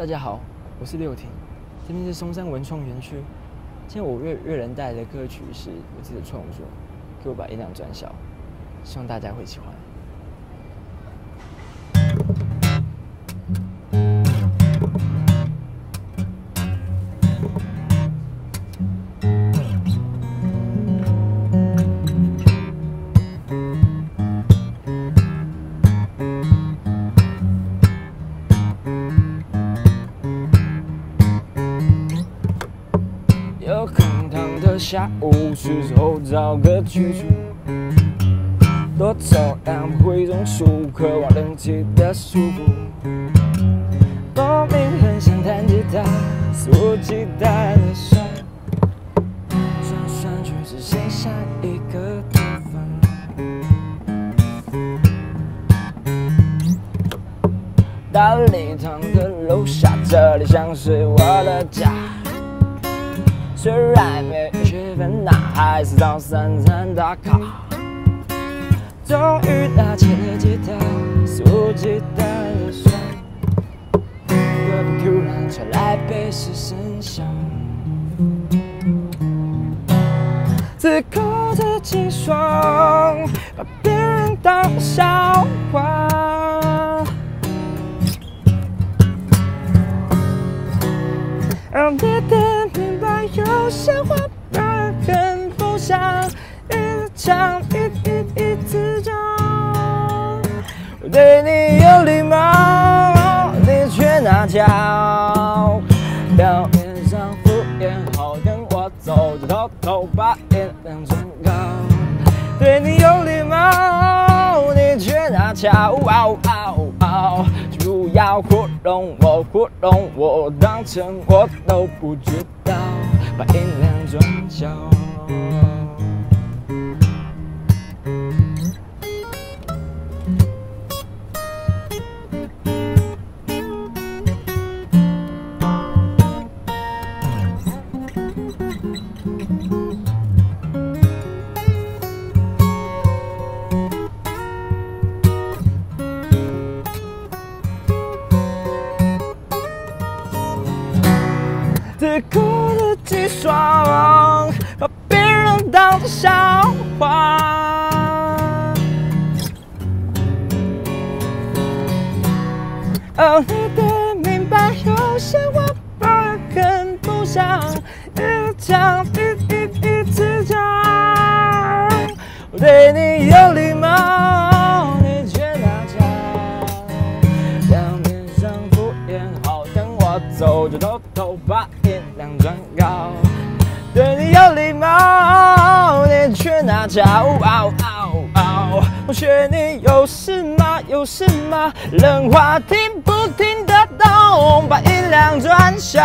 大家好，我是六婷，这边是松山文创园区。今天我为乐人带来的歌曲是我自己的创作，给我把音量转小，希望大家会喜欢。下午，是时候找个去处，多走两步会中暑，渴望冷气的舒服。莫名很想弹吉他，肆无忌惮的甩，转转却只剩下一个地方。大礼堂的楼下，这里像是我的家。虽然没还是照三餐打卡。终于拿起了吉他，肆无忌惮的甩。隔壁突然传来贝斯声响，此刻的清爽，把别人当笑话。让别人明白，有些话想一直讲，一一一直讲。我对你有礼貌，你却拿脚，表面上敷衍好，等我走就偷偷把音量转高。对你有礼貌，你却拿脚。不要糊弄我，糊弄我，当成我都不知道，把音量转小。此刻的气爽，当作笑话。哦，你得明白，有些话本很不想一直讲，一一一直讲。我对你有礼貌，你却拿脚，表面上敷衍好，等我走就偷偷把音量转高。对你有礼貌，你却拿脚。我学你有事吗？有事吗？人话听不听得懂？把音量转小。